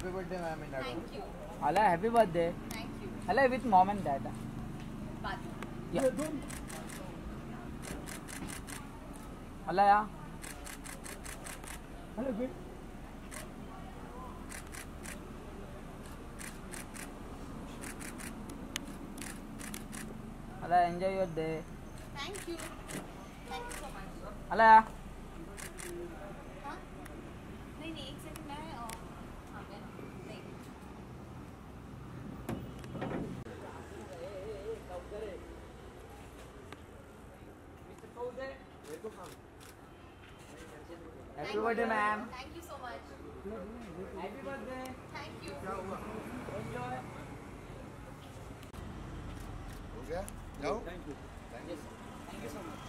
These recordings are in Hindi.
Happy birthday, ma'am, in advance. Thank you. Ala, happy birthday. Thank you. Ala, with mom and dad. Bye. Yeah. Ala, yeah. Hello, good. Ala, enjoy your day. Thank you. Thank you so much. Ala, yeah. हाँ? नहीं नहीं एक सेकंड मैं और हाँ मैं नहीं Happy birthday, ma'am. Thank you so much. Happy birthday. Thank you. Enjoy. हो गया जाओ Thank you. Thank you so much.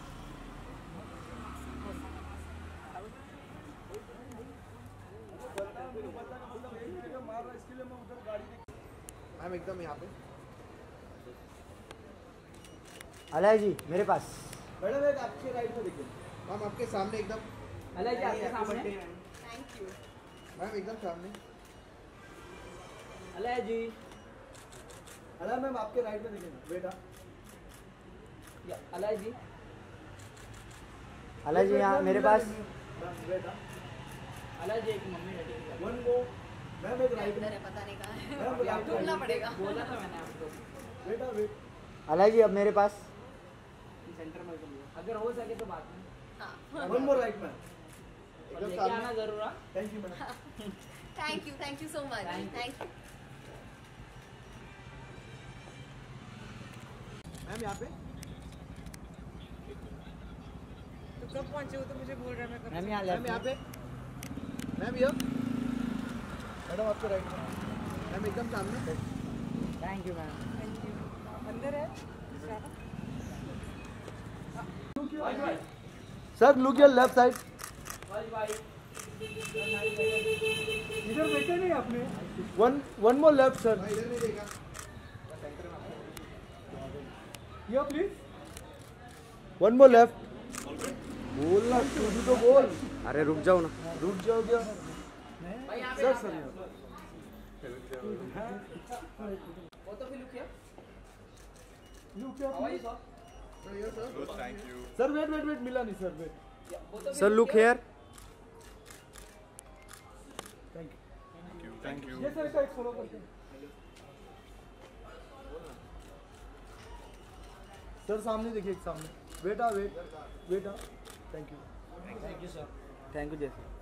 मार रहा इसके लिए मैं उधर गाड़ी मैम एकदम यहाँ पे अलय जी मेरे पास मैडम एक आपके राइट में देखिए। मैम आपके सामने एकदम Ala, जी आपके सामने. Thank you. मैम एकदम सामने। Ala, जी. अला मैम आपके राइट में देखिए। बेटा। Ala, जी. अलय जी यहाँ मेरे पास बेटा। Ala, जी एक mummy daddy one go ma'am एक राइट में पता नहीं कहाँ। है ढूंढना पड़ेगा। बोला था मैंने आपको। बेटा वेट अलय जी अब मेरे पास सेंटर में अगर हो सके तो बात में हाँ। वन मोर राइट मैम आना ज़रूर? Thank you ma'am thank you thank you so much thank you ma'am यहाँ पे? तो कब पहुँचे हो तो मुझे बोल रहा है मैं कब मैम यहाँ मैम यहाँ पे? मैम ये मैडम आपके राइट में मैम एकदम सामने। Thank you ma'am thank you अंदर है? Sir look your left side इधर बैठे नहीं आपने? One one more left sir ये प्लीज़ वन मोर लेफ़्ट बोलना तू भी तो बोल। अरे रुक जाओ ना। रुक जाओ क्या सर सर वो तो फिर लुक किया। लुक क्या सर सर ये sir sir wait wait wait मिला नहीं sir wait sir look here thank you ये सर का एक फॉलो करते सर सामने देखिए एक सामने। बेटा वेट बेटा thank you thank you sir thank you जैसे